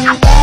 Bye.